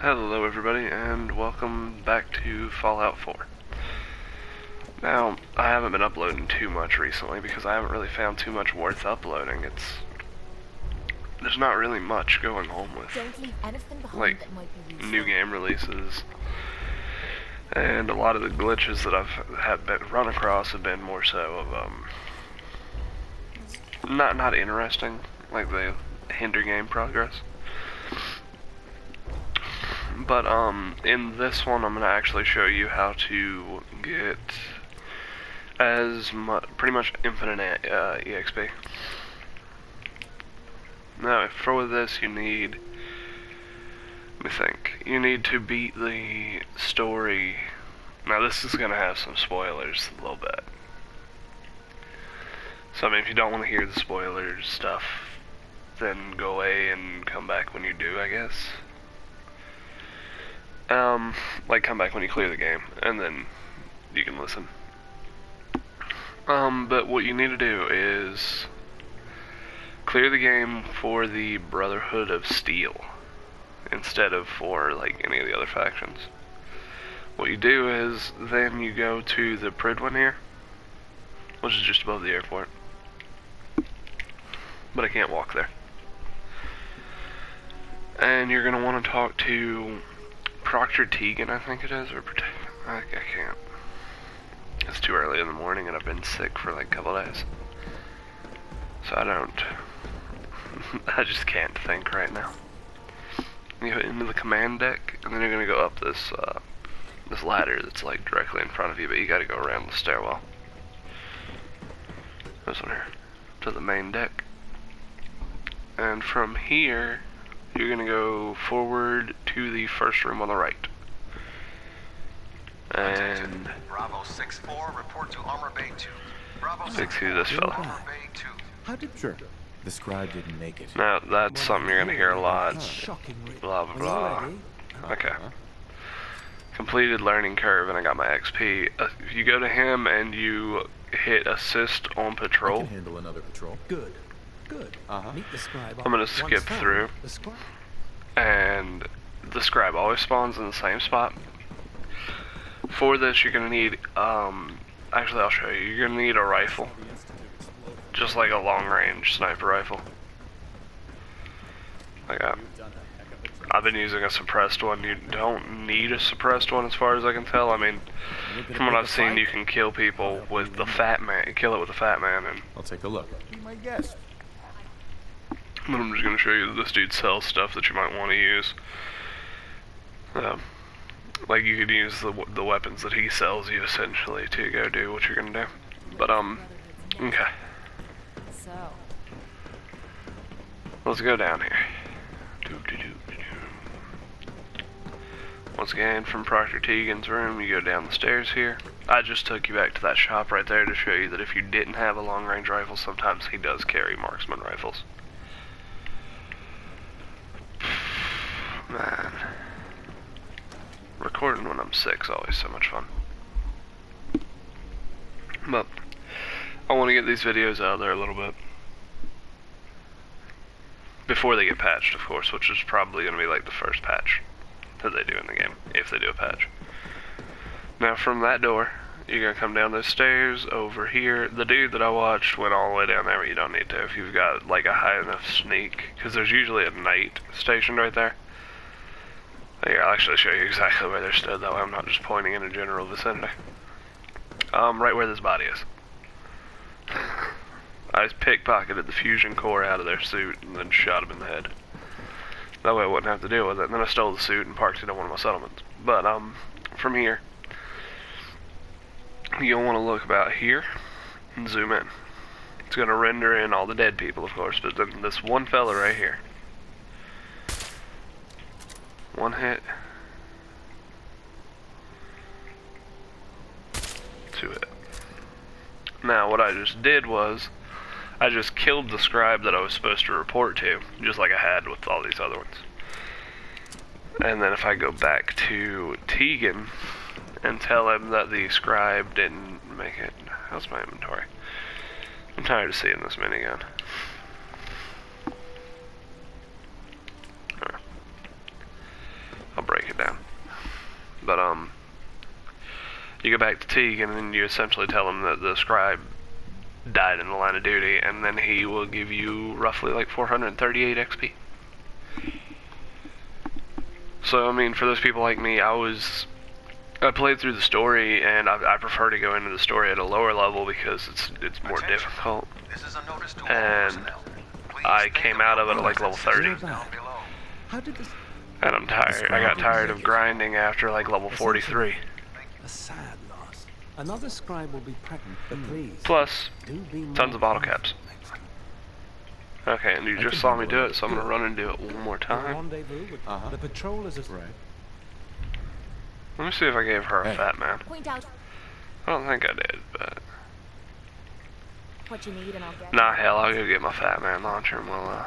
Hello everybody and welcome back to Fallout 4. Now, I haven't been uploading too much recently because I haven't really found too much worth uploading. It's there's not really much going on with Don't leave anything behind like that might be useful. new game releases. And a lot of the glitches that I've had been run across have been more so of um not not interesting, like they hinder game progress. But um in this one I'm gonna actually show you how to get as mu pretty much infinite uh, EXP. Now for this you need let me think. You need to beat the story. Now this is gonna have some spoilers a little bit. So I mean if you don't want to hear the spoilers stuff, then go away and come back when you do, I guess. Um, like come back when you clear the game, and then you can listen. Um, but what you need to do is clear the game for the Brotherhood of Steel instead of for like any of the other factions. What you do is then you go to the Prydwen here, which is just above the airport. But I can't walk there. And you're gonna want to talk to Proctor Teagan, I think it is, or I, I can't. It's too early in the morning, and I've been sick for like a couple days, so I don't. I just can't think right now. You go into the command deck, and then you're gonna go up this uh, this ladder that's like directly in front of you, but you gotta go around the stairwell. This one here, to the main deck. And from here, you're gonna go forward to the first room on the right. And Bravo 6-4, report to Armor Bay 2. Bravo Six, who's 6-4, this fella? Armor Bay 2. How did sure? The scribe didn't make it. now that's something you're gonna hear a lot. Shockingly. Blah blah blah. Okay. Uh-huh. Completed learning curve, and I got my XP. Uh, if you go to him and you hit assist on I patrol, can handle another patrol. Good. Good. Uh-huh. Meet the scribe. I'm gonna Once skip found, through. The scribe. and the scribe always spawns in the same spot. For this, you're gonna need, um, actually I'll show you. You're gonna need a rifle, just like a long-range sniper rifle. Like I, I've been using a suppressed one. You don't need a suppressed one, as far as I can tell. I mean, from what I've seen, you can kill people with the fat man, kill it with the fat man, and I'll take a look. Be my guest. But I'm just gonna show you that this dude sells stuff that you might want to use. Um, like you could use the the weapons that he sells you essentially to go do what you're gonna do. But um, okay, So, let's go down here. Once again, from Proctor Teagan's room, you go down the stairs here. I just took you back to that shop right there to show you that if you didn't have a long-range rifle, sometimes he does carry marksman rifles. Man. Recording when I'm sick is always so much fun. But, I want to get these videos out there a little bit. Before they get patched, of course, which is probably going to be like the first patch that they do in the game, if they do a patch. Now, from that door, you're going to come down those stairs over here. The dude that I watched went all the way down there, but you don't need to if you've got like a high enough sneak, because there's usually a knight stationed right there. Here, I'll actually show you exactly where they're stood, though. I'm not just pointing in a general vicinity. Um, right where this body is. I just pickpocketed the fusion core out of their suit and then shot him in the head. That way I wouldn't have to deal with it. And then I stole the suit and parked it in one of my settlements. But, um, from here, you'll want to look about here and zoom in. It's going to render in all the dead people, of course, but this one fella right here. One hit. Two hit. Now, what I just did was, I just killed the scribe that I was supposed to report to, just like I had with all these other ones. And then if I go back to Teagan and tell him that the scribe didn't make it, how's my inventory? I'm tired of seeing this minigun. take it down. But um, you go back to Teague and then you essentially tell him that the scribe died in the line of duty, and then he will give you roughly like 438 XP. So I mean, for those people like me, I was I played through the story, and I, I prefer to go into the story at a lower level because it's it's more Attention. difficult. This is a notice to And I came out of it at like level 30. You're down back. below. How did this... And I'm tired. I got tired of grinding after like level 43. A sad loss. Another scribe will be pregnant, but please, Plus, do be more tons of bottle caps. okay, and you just saw me do it. it, so I'm gonna run and do it one more time. rendezvous with Uh-huh. the patrol is a... Right. Let me see if I gave her a fat man. Point out I don't think I did, but what you need and I'll get nah, hell, I'll go get my fat man launcher and we'll. Uh...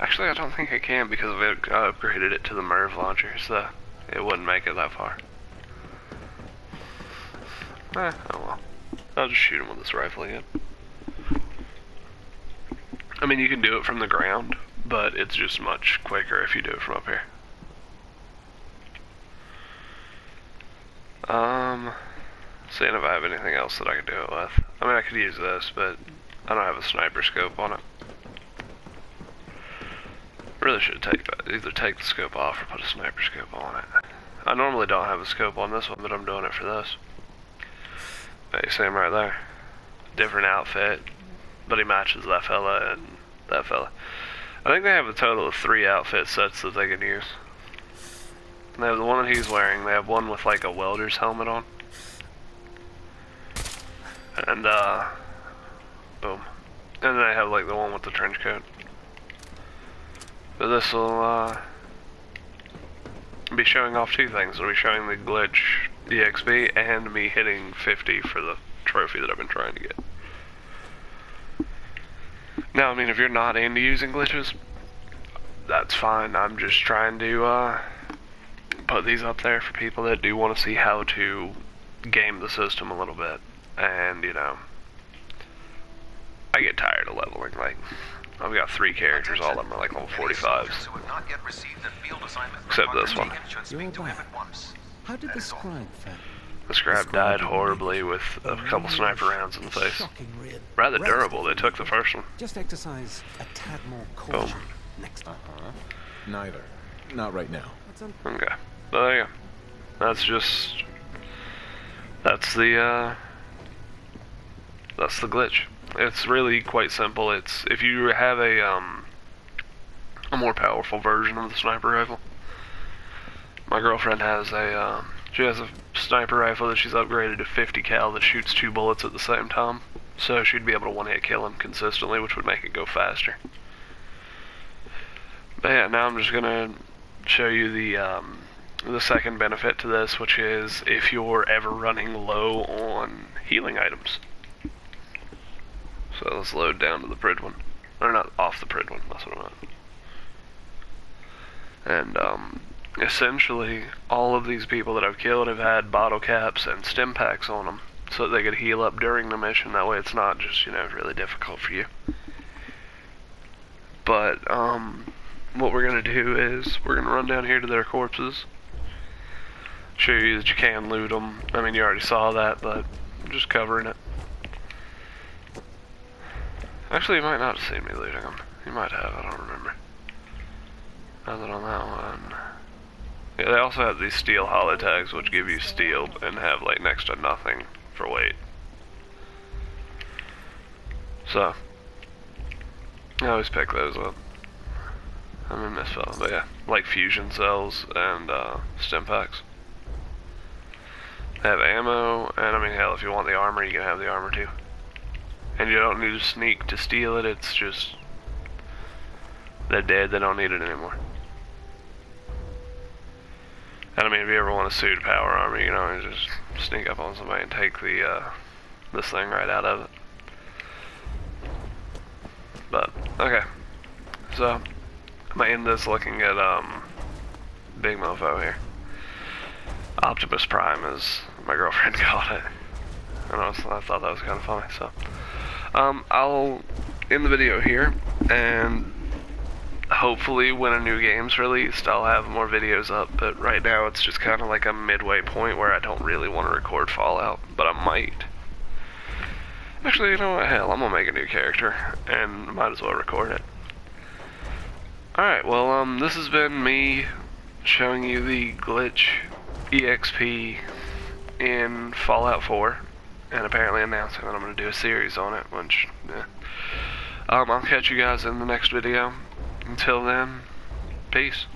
Actually, I don't think I can because I upgraded it to the MIRV launcher, so it wouldn't make it that far. Eh, oh well. I'll just shoot him with this rifle again. I mean, you can do it from the ground, but it's just much quicker if you do it from up here. Um, seeing if I have anything else that I can do it with. I mean, I could use this, but I don't have a sniper scope on it. Really should take. Either take the scope off or put a sniper scope on it. I normally don't have a scope on this one, but I'm doing it for this. Him right there. Different outfit, but he matches that fella and that fella. I think they have a total of three outfit sets that they can use. They have the one that he's wearing. They have one with like a welder's helmet on. And uh, boom. And then they have like the one with the trench coat. But this will uh, be showing off two things. It'll be showing the glitch EXP and me hitting 50 for the trophy that I've been trying to get. Now, I mean, if you're not into using glitches, that's fine. I'm just trying to uh, put these up there for people that do want to see how to game the system a little bit. And, you know, I get tired of leveling. Like, I've got three characters, all of them are like level Any 45s. soldiers who have not yet received a field assignment Except this one. taken should speak You're to him once. How did the scribe fare? The scrap died horribly with a couple sniper rounds in the face. Rather durable. They took the first one. Just exercise a tad more caution next time. Uh-huh. Neither. Not right now. Okay. Well, there you go. That's just. That's the, uh. That's the glitch. It's really quite simple. It's. If you have a, um. A more powerful version of the sniper rifle. My girlfriend has a, um. She has a sniper rifle that she's upgraded to 50 cal that shoots two bullets at the same time. So she'd be able to one hit kill him consistently, which would make it go faster. But yeah, now I'm just gonna show you the um, the second benefit to this, which is if you're ever running low on healing items. So let's load down to the Prydwen, or not off the Prydwen. That's what I meant. And um, essentially, all of these people that I've killed have had bottle caps and stim packs on them, so that they could heal up during the mission. That way, it's not just you know really difficult for you. But um, what we're gonna do is we're gonna run down here to their corpses. Show you that you can loot them. I mean, you already saw that, but I'm just covering it. Actually, you might not have seen me looting them. You might have. I don't remember. Nothing on that one. Yeah, they also have these steel holotags, which give you steel and have like next to nothing for weight. So, I always pick those up. I'm a misspell, but yeah, like fusion cells and uh, stim packs. They have ammo, and I mean, hell, if you want the armor, you can have the armor too. And you don't need to sneak to steal it, it's just. They're dead, they don't need it anymore. And I mean, if you ever want a suit power armor, you know, you just sneak up on somebody and take the, uh, this thing right out of it. But, okay. So, I'm gonna end this looking at, um, Big Mofo here. Optimus Prime, is my girlfriend called it. And I, was, I thought that was kind of funny, so. Um, I'll end the video here, and hopefully when a new game's released, I'll have more videos up. But right now, it's just kind of like a midway point where I don't really want to record Fallout, but I might. Actually, you know what? Hell, I'm gonna make a new character, and might as well record it. Alright, well, um, this has been me showing you the glitch EXP in Fallout 4, and apparently announcing that I'm gonna do a series on it, which, yeah. Um, I'll catch you guys in the next video. Until then, peace.